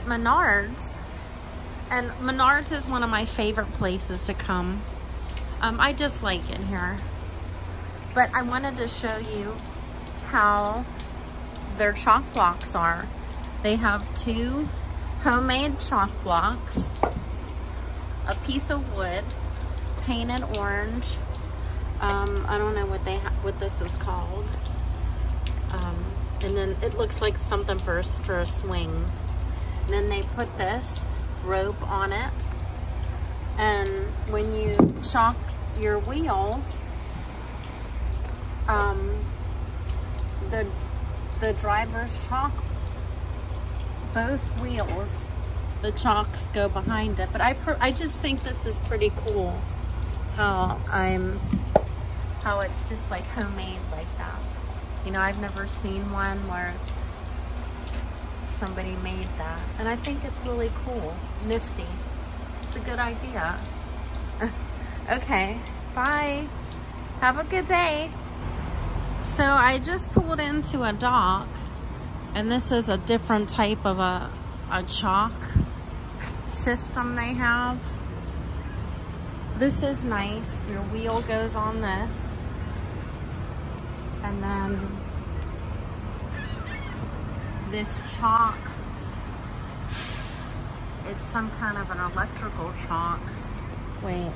at Menards. And Menards is one of my favorite places to come. Um, I just like it here. But I wanted to show you how their chock blocks are. They have two homemade chock blocks, a piece of wood, painted orange. Um, I don't know what they what this is called. Um, and then it looks like something for, for a swing. Then they put this rope on it. And when you chock your wheels, um, the the driver's chock, both wheels, the chocks go behind it. But I I just think this is pretty cool. How I'm how it's just like homemade like that. You know, I've never seen one where somebody made that. And I think it's really cool, nifty. It's a good idea. okay, bye. Have a good day. So I just pulled into a dock and this is a different type of a, a chock system they have. This is nice. Your wheel goes on this. And then this chock, it's some kind of an electrical chock. Wait.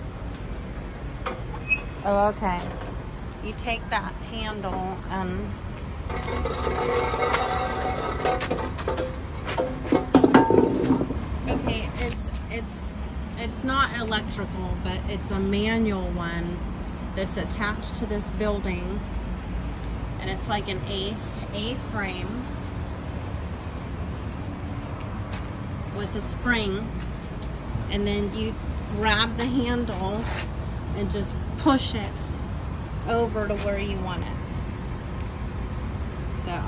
Oh, okay. You take that handle and okay, it's it's it's not electrical, but it's a manual one that's attached to this building and it's like an A A frame with a spring and then you grab the handle and just push it over to where you want it. So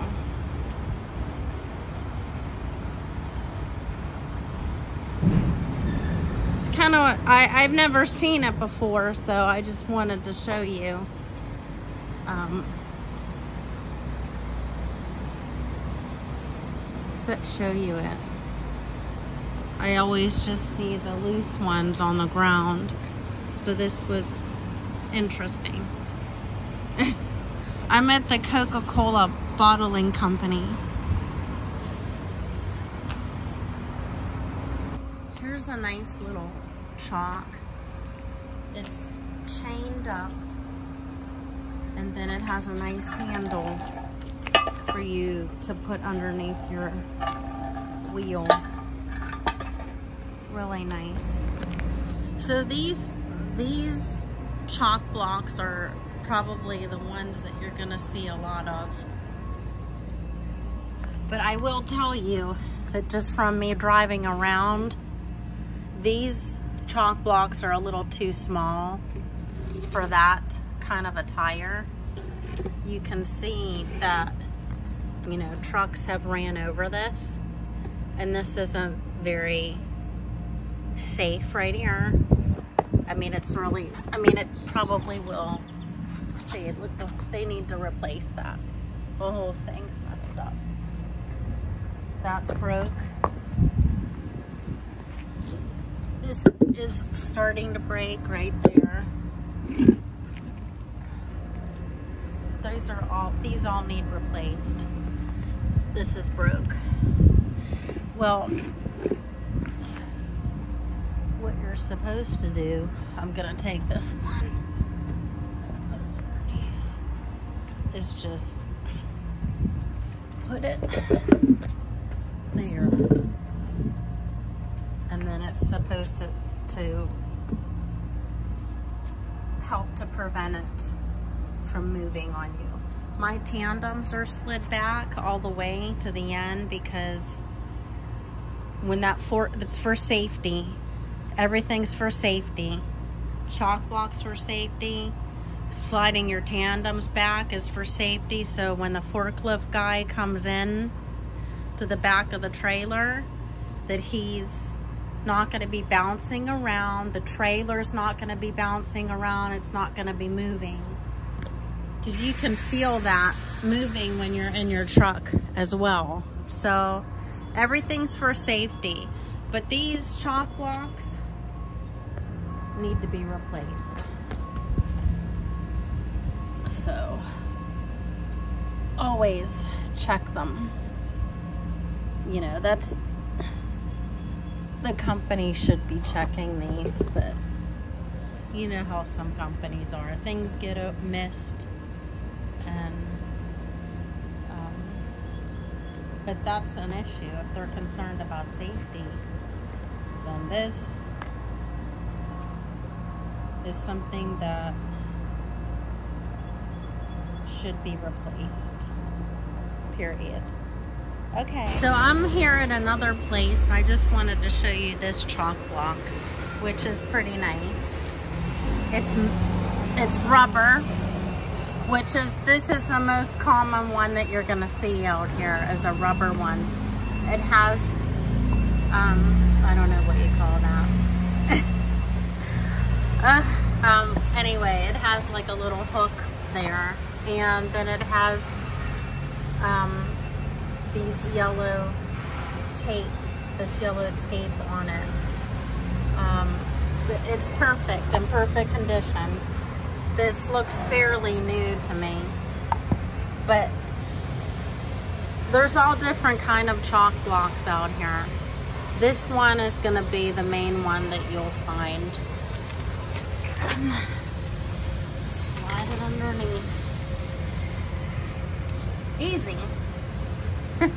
it's kind of I, I've never seen it before so I just wanted to show you um, show you it. I always just see the loose ones on the ground. So this was interesting. I'm at the Coca-Cola bottling company. Here's a nice little chock. It's chained up and then it has a nice handle for you to put underneath your wheel. Really nice. So these, these chock blocks are probably the ones that you're gonna see a lot of. But I will tell you that just from me driving around, these chock blocks are a little too small for that kind of a tire. You can see that you know, trucks have ran over this. And this isn't very safe right here. I mean, it's really, I mean, it probably will, see, look, they need to replace that. The whole thing's messed up. That's broke. This is starting to break right there. Those are all, these all need replaced this is broke. Well, what you're supposed to do, I'm gonna take this one, is just put it there. And then it's supposed to, to help to prevent it from moving on you. My tandems are slid back all the way to the end because when that for it's for safety. Everything's for safety. Chock blocks for safety. Sliding your tandems back is for safety. So when the forklift guy comes in to the back of the trailer, that he's not going to be bouncing around. The trailer's not going to be bouncing around. It's not going to be moving because you can feel that moving when you're in your truck as well. So Everything's for safety. But these chock blocks need to be replaced. So, always check them. You know, that's the company should be checking these, but you know how some companies are. Things get missed and um, but that's an issue if they're concerned about safety then this is something that should be replaced period. Okay. So I'm here at another place. I just wanted to show you this chock block which is pretty nice. It's it's rubber which is this is the most common one that you're gonna see out here is a rubber one. It has um I don't know what you call that um anyway it has like a little hook there and then it has um these yellow tape this yellow tape on it um it's perfect in perfect condition this looks fairly new to me. But there's all different kind of chock blocks out here. This one is going to be the main one that you'll find. Just slide it underneath. Easy.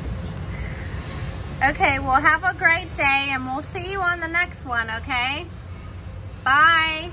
okay, well have a great day and we'll see you on the next one, okay? Bye.